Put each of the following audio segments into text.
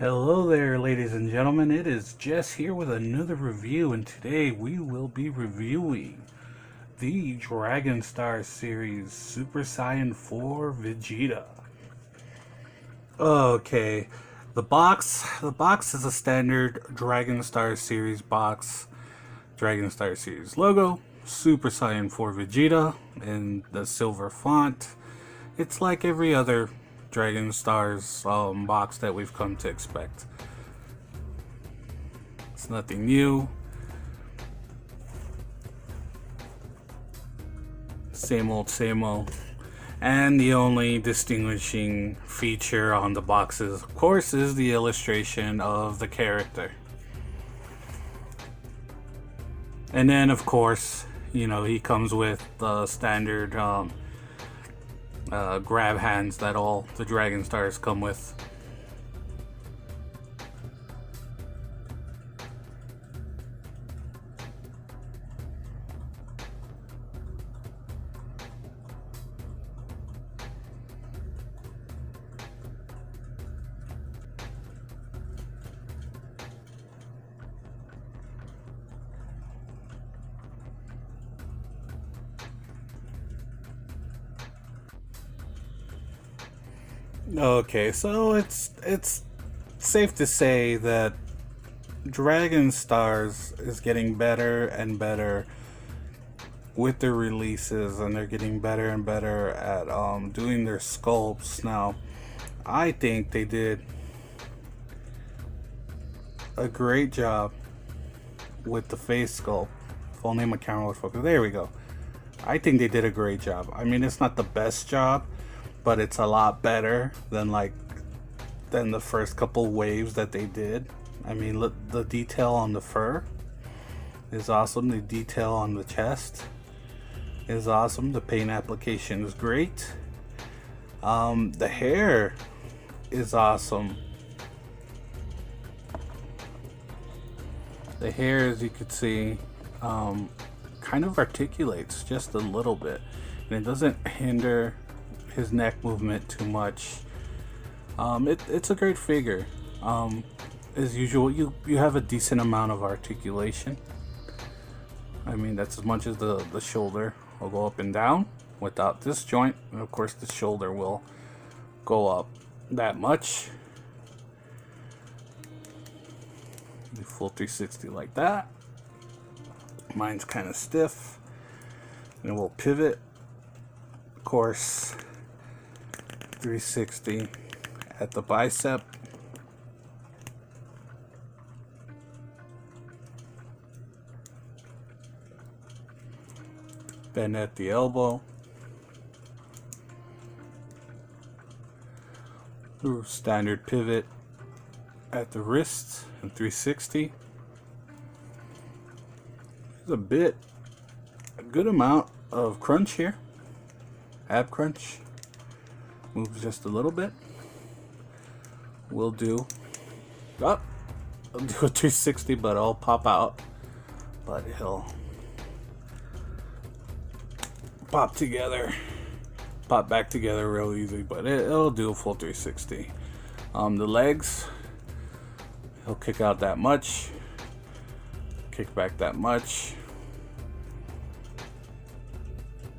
Hello there, ladies and gentlemen. It is Jess here with another review, and today we will be reviewing the Dragon Star series Super Saiyan 4 Vegeta. Okay, the box the box is a standard Dragon Star series box. Dragon Star series logo, Super Saiyan 4 Vegeta in the silver font. It's like every other Dragon Stars um, box that we've come to expect. It's nothing new. Same old, same old. And the only distinguishing feature on the boxes, of course, is the illustration of the character. And then, of course, you know, he comes with the standard um, uh, grab hands that all the Dragon Stars come with. Okay, so it's it's safe to say that Dragon Stars is getting better and better with their releases, and they're getting better and better at um, doing their sculpts. Now, I think they did a great job with the face sculpt. Full name of camera was focused. There we go. I think they did a great job. I mean, it's not the best job but it's a lot better than like than the first couple waves that they did. I mean, look, the detail on the fur is awesome. The detail on the chest is awesome. The paint application is great. Um, the hair is awesome. The hair, as you can see, um, kind of articulates just a little bit, and it doesn't hinder his neck movement too much. Um, it, it's a great figure. Um, as usual, you, you have a decent amount of articulation. I mean, that's as much as the, the shoulder will go up and down without this joint. And of course, the shoulder will go up that much. Full 360 like that. Mine's kind of stiff. And we'll pivot. Of course, 360 at the bicep. Bend at the elbow. Standard pivot at the wrist and 360. There's a bit, a good amount of crunch here, ab crunch moves just a little bit. We'll do. Oh, I'll do a 360, but I'll pop out. But he'll pop together, pop back together real easy. But it, will do a full 360. Um, the legs, he'll kick out that much, kick back that much.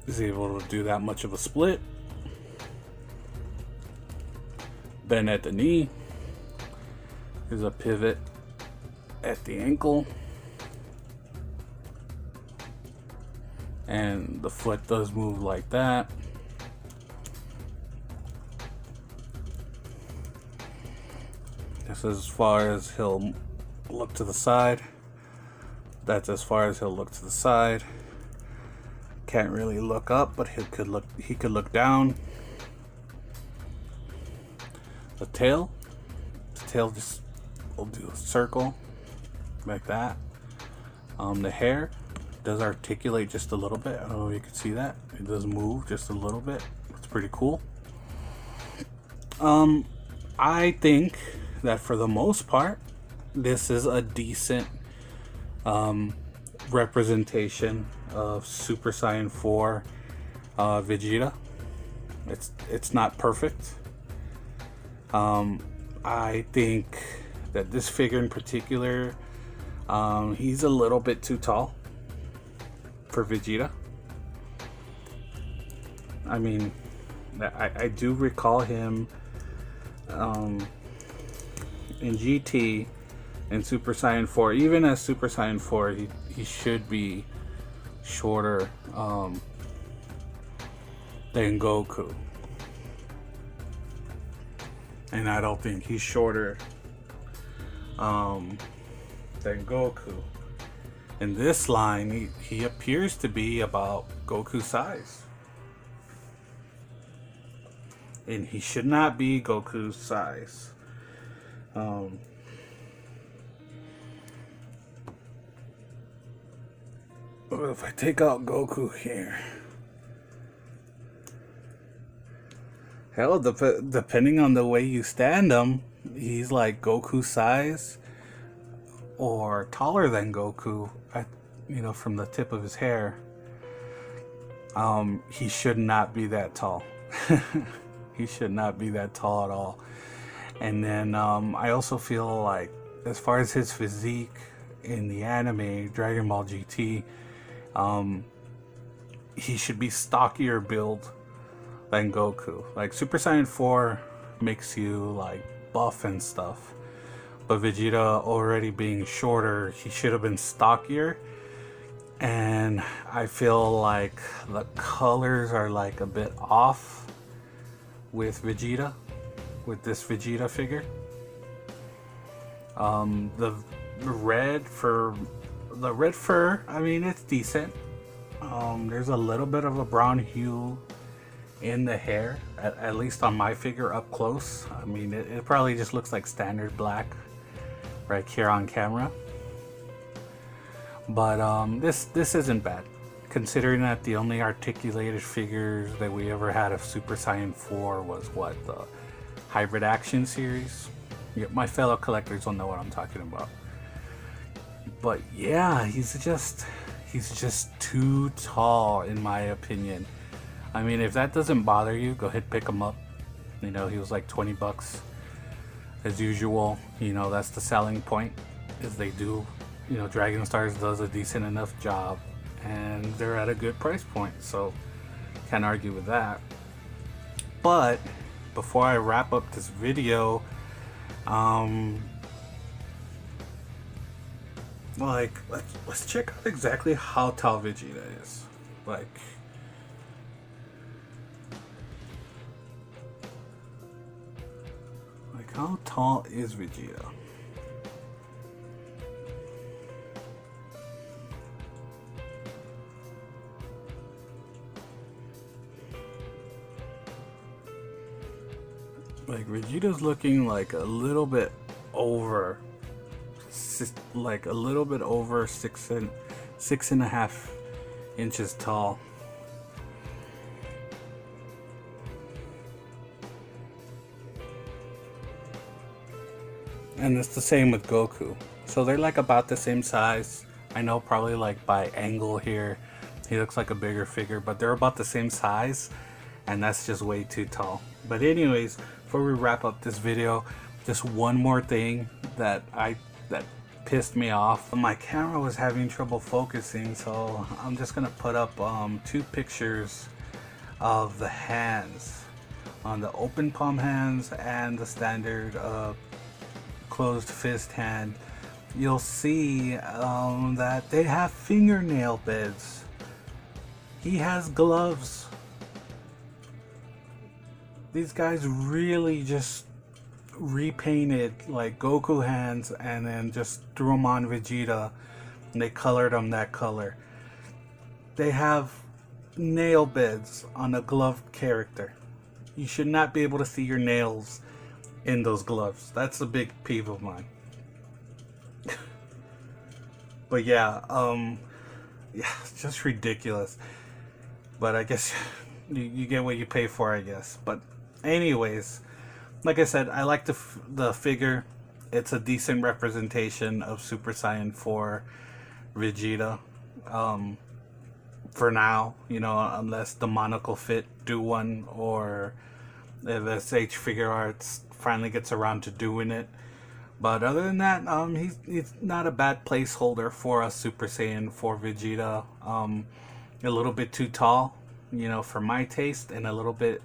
Is able to do that much of a split. Bend at the knee. There's a pivot at the ankle. And the foot does move like that. This is as far as he'll look to the side. That's as far as he'll look to the side. Can't really look up, but he could look he could look down the tail. The tail just will do a circle like that. Um, the hair does articulate just a little bit. I don't know if you can see that. It does move just a little bit. It's pretty cool. Um, I think that for the most part, this is a decent um, representation of Super Saiyan 4 uh, Vegeta. It's it's not perfect. Um, I think that this figure in particular, um, he's a little bit too tall for Vegeta. I mean, I, I do recall him um, in GT and Super Saiyan 4. Even as Super Saiyan 4, he, he should be shorter um, than Goku. And I don't think he's shorter um, than Goku. In this line, he, he appears to be about Goku size. And he should not be Goku's size. Um, if I take out Goku here, hell, dep- depending on the way you stand him, he's like Goku size or taller than Goku. At, you know, from the tip of his hair. Um, he should not be that tall. he should not be that tall at all. And then um, I also feel like, as far as his physique in the anime Dragon Ball GT, um, he should be stockier build than Goku. Like Super Saiyan 4 makes you like buff and stuff. But Vegeta already being shorter, he should have been stockier. And I feel like the colors are like a bit off with Vegeta, with this Vegeta figure. Um, the red for the red fur, I mean, it's decent. Um, there's a little bit of a brown hue in the hair, at, at least on my figure up close. I mean, it, it, probably just looks like standard black right here on camera. But um, this this isn't bad, considering that the only articulated figures that we ever had of Super Saiyan 4 was what the Hybrid Action series. Yeah, my fellow collectors will know what I'm talking about but yeah, he's just he's just too tall in my opinion. I mean, if that doesn't bother you, go ahead pick him up. You know, he was like 20 bucks as usual. You know, that's the selling point is they do, you know, Dragon Stars does a decent enough job and they're at a good price point. So can't argue with that. But before I wrap up this video, um, like let's let's check out exactly how tall Vegeta is. Like how tall is Vegeta? Like Vegeta's looking like a little bit over like a little bit over six and six and a half inches tall. And it's the same with Goku. So they're like about the same size. I know probably like by angle here, he looks like a bigger figure, but they're about the same size. And that's just way too tall. But anyways, before we wrap up this video, just one more thing that I that pissed me off. My camera was having trouble focusing, so I'm just gonna put up um, two pictures of the hands on the open palm hands and the standard uh, closed fist hand. You'll see um, that they have fingernail beds. He has gloves. These guys really just repainted like Goku hands and then just threw them on Vegeta and they colored them that color. They have nail beds on a gloved character. You should not be able to see your nails in those gloves. That's a big peeve of mine. but yeah, um yeah, it's just ridiculous. But I guess you, you get what you pay for, I guess. But anyways, like I said, I like the the figure. It's a decent representation of Super Saiyan 4 Vegeta. Um, for now, you know, unless Demoniacal Fit do one or if SH Figuarts finally gets around to doing it. But other than that, um, he's he's not a bad placeholder for a Super Saiyan 4 Vegeta. Um, a little bit too tall, you know, for my taste, and a little bit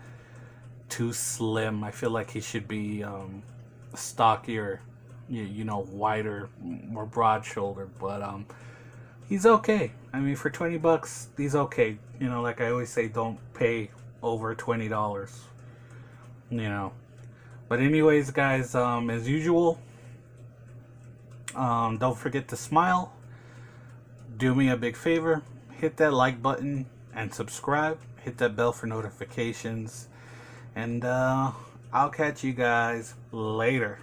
too slim. I feel like he should be um, stockier, you, you know, wider, more broad shouldered. But um, he's okay. I mean, for twenty bucks, he's okay. You know, like I always say, don't pay over twenty dollars. You know. But anyways, guys, um, as usual, um, don't forget to smile. Do me a big favor. Hit that like button and subscribe. Hit that bell for notifications. And uh, I'll catch you guys later.